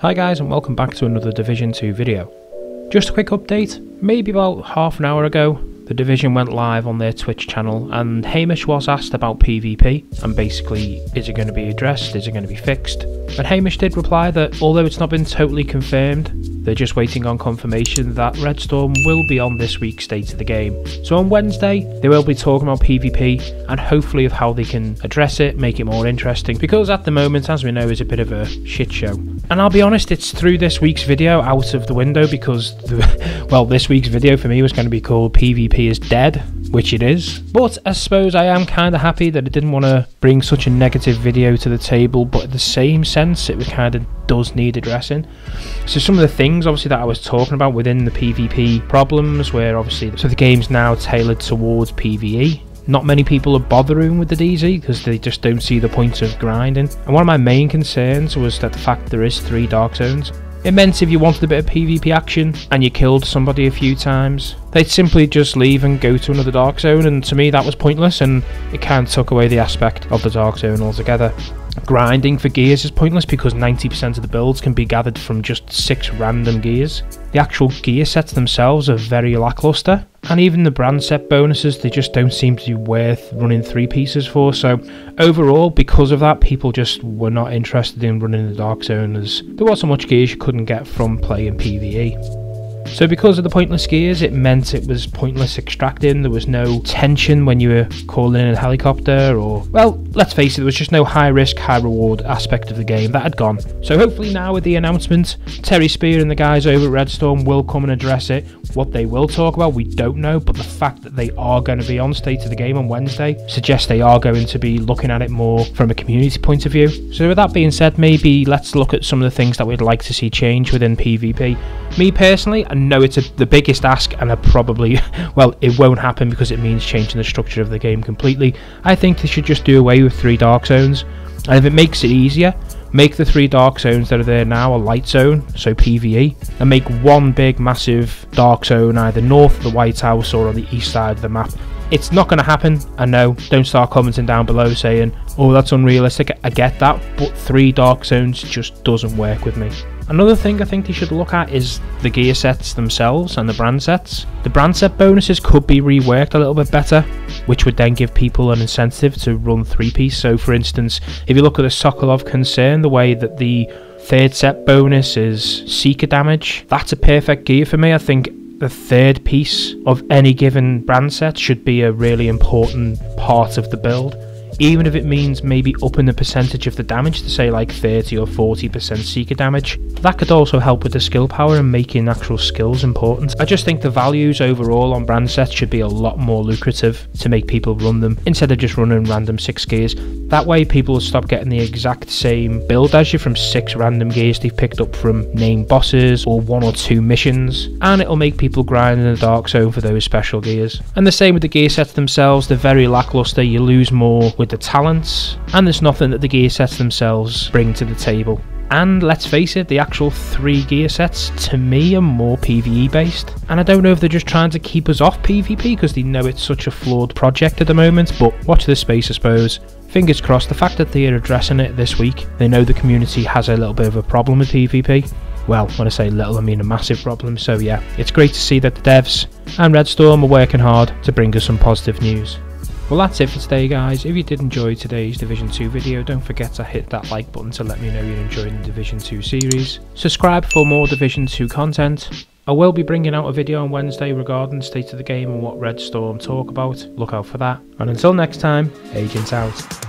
Hi guys and welcome back to another Division 2 video. Just a quick update, maybe about half an hour ago the Division went live on their Twitch channel and Hamish was asked about PvP and basically is it going to be addressed, is it going to be fixed? And Hamish did reply that although it's not been totally confirmed, they're just waiting on confirmation that Red Storm will be on this week's State of the Game. So on Wednesday, they will be talking about PvP and hopefully of how they can address it, make it more interesting, because at the moment, as we know, is a bit of a shit show. And I'll be honest, it's through this week's video out of the window because, the, well, this week's video for me was going to be called PvP is Dead, which it is. But I suppose I am kind of happy that it didn't want to bring such a negative video to the table, but in the same sense, it kind of does need addressing. So some of the things obviously that I was talking about within the PvP problems where obviously so the game's now tailored towards PvE. Not many people are bothering with the DZ because they just don't see the point of grinding. And one of my main concerns was that the fact there is three dark zones. It meant if you wanted a bit of PvP action and you killed somebody a few times, they'd simply just leave and go to another dark zone and to me that was pointless and it kind of took away the aspect of the dark zone altogether. Grinding for gears is pointless because 90% of the builds can be gathered from just 6 random gears. The actual gear sets themselves are very lackluster, and even the brand set bonuses they just don't seem to be worth running 3 pieces for, so overall because of that people just were not interested in running the Dark Zone as there wasn't much gears you couldn't get from playing PvE. So because of the pointless gears, it meant it was pointless extracting. There was no tension when you were calling in a helicopter or, well, let's face it, there was just no high risk, high reward aspect of the game. That had gone. So hopefully now with the announcement, Terry Spier and the guys over at Red Storm will come and address it. What they will talk about, we don't know, but the fact that they are going to be on State of the Game on Wednesday suggests they are going to be looking at it more from a community point of view. So with that being said, maybe let's look at some of the things that we'd like to see change within PvP. Me personally, I know it's a, the biggest ask, and I probably, well, it won't happen because it means changing the structure of the game completely. I think they should just do away with three dark zones, and if it makes it easier, make the three dark zones that are there now a light zone, so PvE, and make one big massive dark zone either north of the White House or on the east side of the map. It's not going to happen, I know. Don't start commenting down below saying, oh, that's unrealistic. I get that, but three dark zones just doesn't work with me. Another thing I think they should look at is the gear sets themselves and the brand sets. The brand set bonuses could be reworked a little bit better, which would then give people an incentive to run three piece. So, for instance, if you look at the Sokolov Concern, the way that the third set bonus is Seeker damage, that's a perfect gear for me. I think the third piece of any given brand set should be a really important part of the build even if it means maybe upping the percentage of the damage to say like 30 or 40% seeker damage. That could also help with the skill power and making actual skills important. I just think the values overall on brand sets should be a lot more lucrative to make people run them instead of just running random 6 gears. That way people will stop getting the exact same build as you from 6 random gears they've picked up from named bosses or one or two missions and it'll make people grind in the dark zone for those special gears. And the same with the gear sets themselves, they're very lackluster, you lose more with the talents, and there's nothing that the gear sets themselves bring to the table. And let's face it, the actual three gear sets to me are more PvE based. And I don't know if they're just trying to keep us off PvP because they know it's such a flawed project at the moment, but watch this space, I suppose. Fingers crossed, the fact that they are addressing it this week, they know the community has a little bit of a problem with PvP. Well, when I say little, I mean a massive problem, so yeah, it's great to see that the devs and Red Storm are working hard to bring us some positive news. Well that's it for today guys, if you did enjoy today's Division 2 video don't forget to hit that like button to let me know you're enjoying the Division 2 series. Subscribe for more Division 2 content. I will be bringing out a video on Wednesday regarding the state of the game and what Red Storm talk about, look out for that. And until next time, Agents out.